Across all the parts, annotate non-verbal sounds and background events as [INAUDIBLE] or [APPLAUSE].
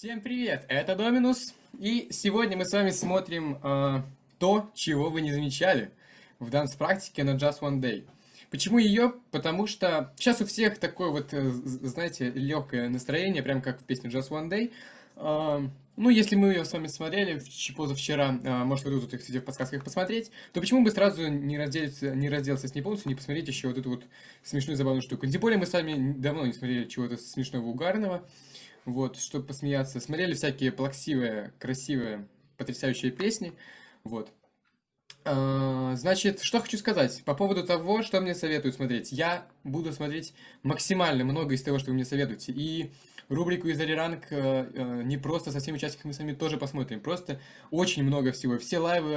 Всем привет, это Доминус, и сегодня мы с вами смотрим э, то, чего вы не замечали в данс-практике на Just One Day. Почему ее? Потому что сейчас у всех такое вот, э, знаете, легкое настроение, прям как в песне Just One Day. Э, ну, если мы ее с вами смотрели позавчера, э, может, вы тут, кстати, в подсказках посмотреть, то почему бы сразу не разделиться, не разделаться с ней полностью, не посмотреть еще вот эту вот смешную забавную штуку. Тем более мы с вами давно не смотрели чего-то смешного, угарного вот, чтобы посмеяться. Смотрели всякие плаксивые, красивые, потрясающие песни, вот. А, значит, что хочу сказать по поводу того, что мне советуют смотреть. Я буду смотреть максимально много из того, что вы мне советуете. И рубрику из Ариранг э, э, не просто со всеми участниками сами тоже посмотрим. Просто очень много всего. Все лайвы,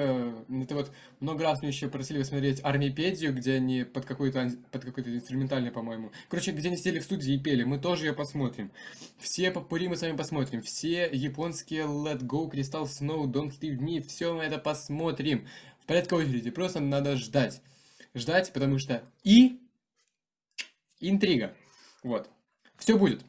э, это вот много раз мне еще просили посмотреть Армипедию, где они под какой-то под какой-то инструментальный, по-моему. Короче, где они сидели в студии и пели. Мы тоже ее посмотрим. Все попури мы с вами посмотрим. Все японские Let Go, Crystal Snow, Don't Leave Me, все мы это посмотрим. В порядке очереди. Просто надо ждать. Ждать, потому что и интрига. Вот. Все будет.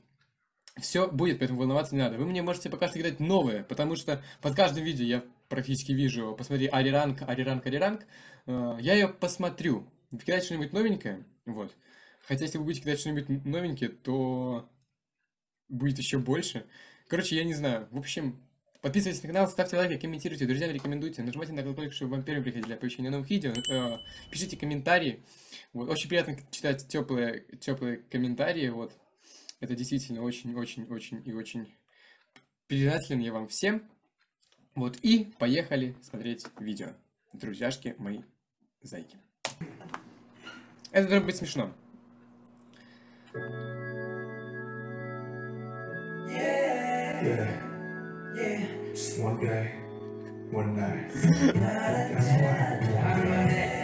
Все будет, поэтому волноваться не надо. Вы мне можете пока что кидать новые, потому что под каждым видео я практически вижу, посмотри, Ариранг, Ариранг, Ариранг. Э, я ее посмотрю. Кидать что-нибудь новенькое, вот. Хотя, если вы будете кидать что-нибудь новенькое, то будет еще больше. Короче, я не знаю. В общем, подписывайтесь на канал, ставьте лайки, комментируйте, друзьям рекомендуйте. Нажимайте на колокольчик, чтобы вам первым приходили для оповещения новых видео. Э, пишите комментарии. Вот. Очень приятно читать теплые, теплые комментарии. Вот. Это действительно очень-очень-очень и очень признателен я вам всем. Вот и поехали смотреть видео. Друзьяшки мои зайки. Это должно быть смешно. Yeah, yeah, just one day, one night. That's why.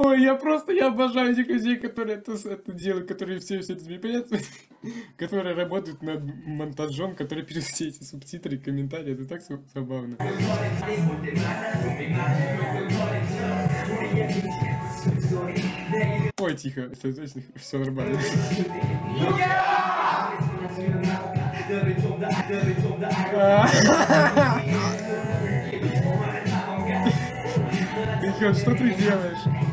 Ой, я просто, я обожаю этих людей, которые это, это делают, которые все, все это понятно, [LAUGHS] которые работают над монтажом, которые пишут все эти субтитры и комментарии, это так забавно. Ой, тихо, все нормально. [LAUGHS] Тихо, что ты делаешь?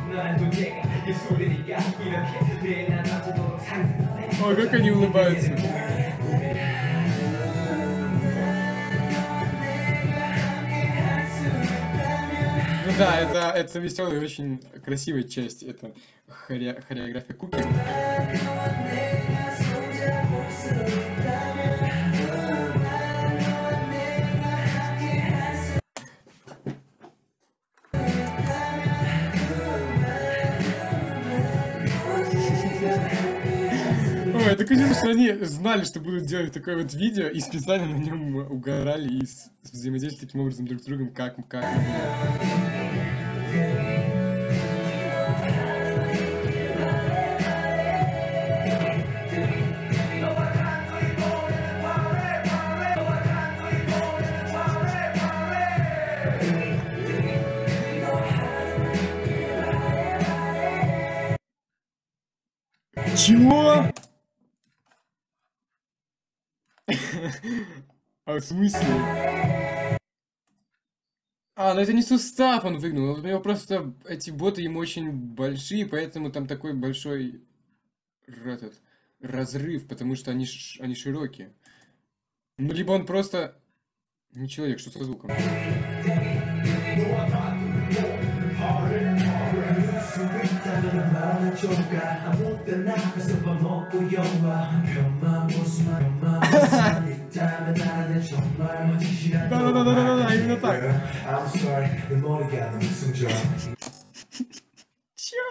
Ой, как они улыбаются. Ну да, это, это веселая и очень красивая часть. Это хореография Куки. Ой, это, конечно, они знали, что будут делать такое вот видео, и специально на нем угорали и взаимодействовали таким образом друг с другом, как, как Чего? А в смысле? А, ну это не сустав он выгнул. У него просто эти боты ему очень большие, поэтому там такой большой этот, разрыв, потому что они, они широкие. Ну, либо он просто... Не человек, что со звуком? choka Amuta na kasama mo uyawa Kama musma, kama musma I'm sorry, the money job Чё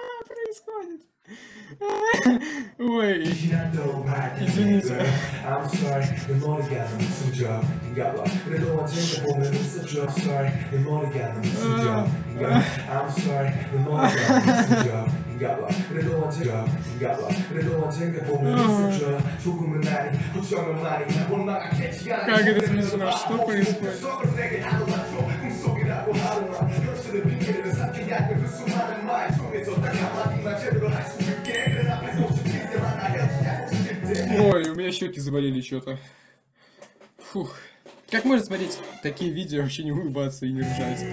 I'm sorry, the money job. I'm sorry, the money job. Как это смешно, что происходит? Ой, у меня щеки заболели что-то. Фух. Как можно смотреть такие видео, вообще не улыбаться и не ржать?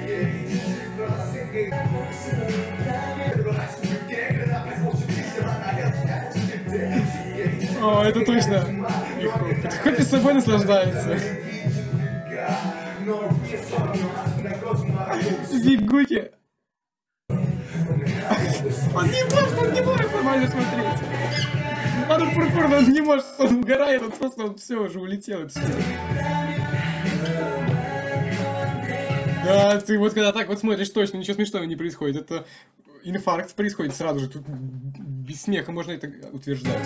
О, это точно. Хоть и собой наслаждается. Вигуки. Он не может, он не может нормально смотреть. Ну пурпурно, он не может, он угорает, он просто он все уже улетел. Да, ты вот когда так вот смотришь, точно ничего смешного не происходит. Это инфаркт происходит сразу же. Тут без смеха можно это утверждать.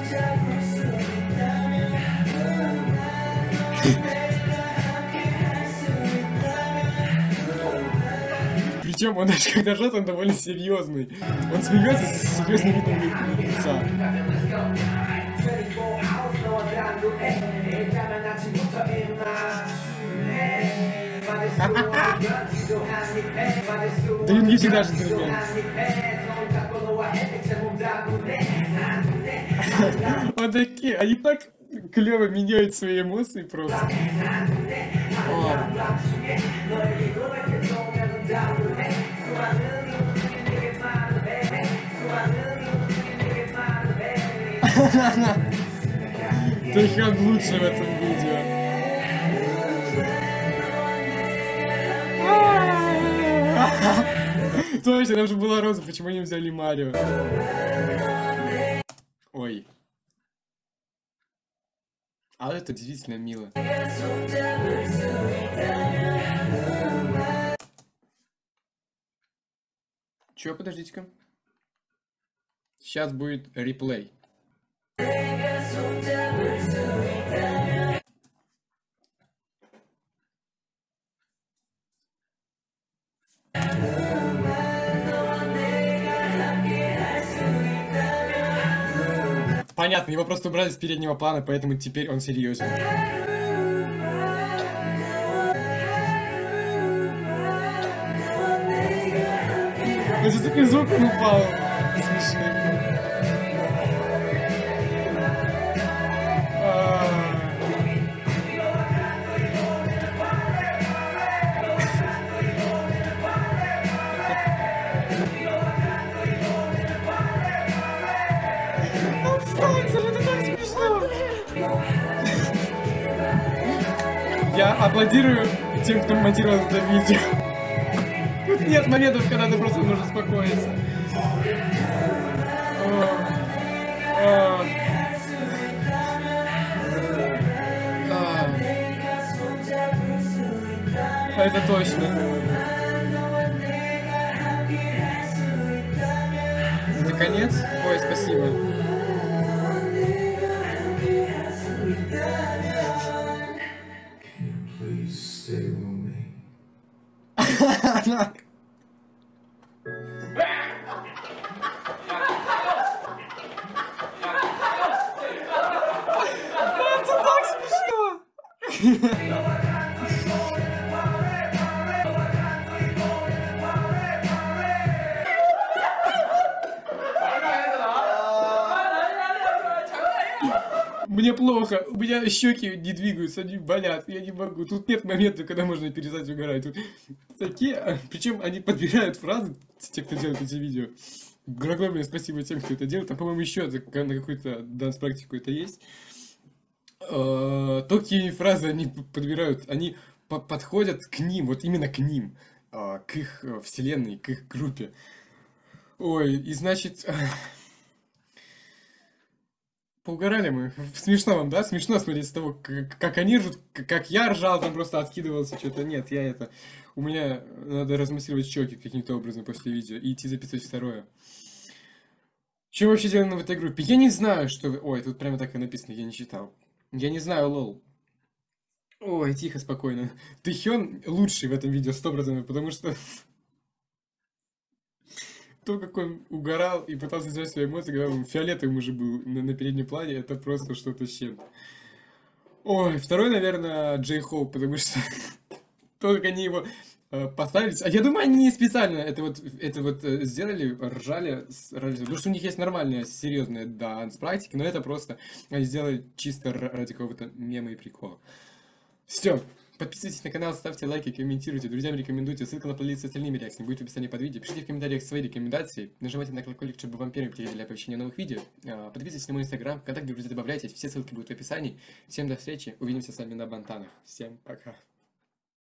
Причем он даже когда ржет, он довольно серьезный. Он смеется с серьезным видом ли- лица. Да и не всегда же джентльмен. Вот такие, они так клево меняют свои эмоции просто. О. Тэйхан лучше в этом видео. [LAUGHS] Точно, там же была Роза, почему не взяли Марио? Ой. А это действительно мило. Чё, подождите-ка. Сейчас будет реплей. Понятно, его просто убрали с переднего плана, поэтому теперь он серьезен. За таким звуком упал. Смешно. Аплодирую тем, кто монтировал это видео. Тут нет моментов, когда ты просто нужно успокоиться. А. Это точно. Это конец? Ой, спасибо. Stay with me. [LAUGHS] Мне плохо, у меня щеки не двигаются, они болят, я не могу. Тут нет момента, когда можно перестать угорать. Тут такие, причем они подбирают фразы, те, кто делает эти видео. Огромное спасибо тем, кто это делает. Там, по-моему, еще на какую-то данс-практику это есть. То, какие фразы они подбирают, они по- подходят к ним, вот именно к ним, а, к их э, вселенной, к их группе. Ой, и значит... Поугорали мы. Смешно вам, да? Смешно смотреть с того, как, как они ржут, как я ржал, там просто откидывался что-то. Нет, я это... У меня надо размассировать щеки каким-то образом после видео и идти записывать второе. Что вообще делаем в этой группе? Я не знаю, что. Ой, тут прямо так и написано, я не читал. Я не знаю, лол. Ой, тихо, спокойно. Тэхён лучший в этом видео, 100%, потому что... [LAUGHS] То, как он угорал и пытался сделать свои эмоции, когда он фиолетовым уже был на, на переднем плане, это просто что-то с чем-то. Ой, второй, наверное, Джей Хоуп, потому что [LAUGHS] то, как они его э, поставили. А я думаю, они специально это вот, это вот э, сделали, ржали, ржали. Потому что у них есть нормальная, серьезная данс практика, но это просто они сделали чисто ради какого-то мема и прикола. Все. Подписывайтесь на канал, ставьте лайки, комментируйте, друзьям рекомендуйте. Ссылка на плейлист с остальными реакциями будет в описании под видео. Пишите в комментариях свои рекомендации. Нажимайте на колокольчик, чтобы вам первым приходили оповещения о новых видео. А, Подписывайтесь на мой инстаграм, контакты друзья добавляйтесь. Все ссылки будут в описании. Всем до встречи. Увидимся с вами на Бантанах. Всем пока.